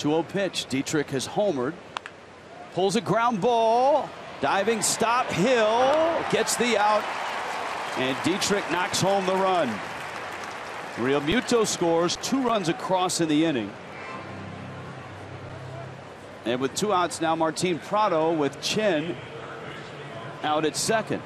2-0 pitch. Dietrich has homered. Pulls a ground ball. Diving stop. Hill gets the out. And Dietrich knocks home the run. Realmuto scores two runs across in the inning. And with two outs now, Martin Prado with Chin out at second.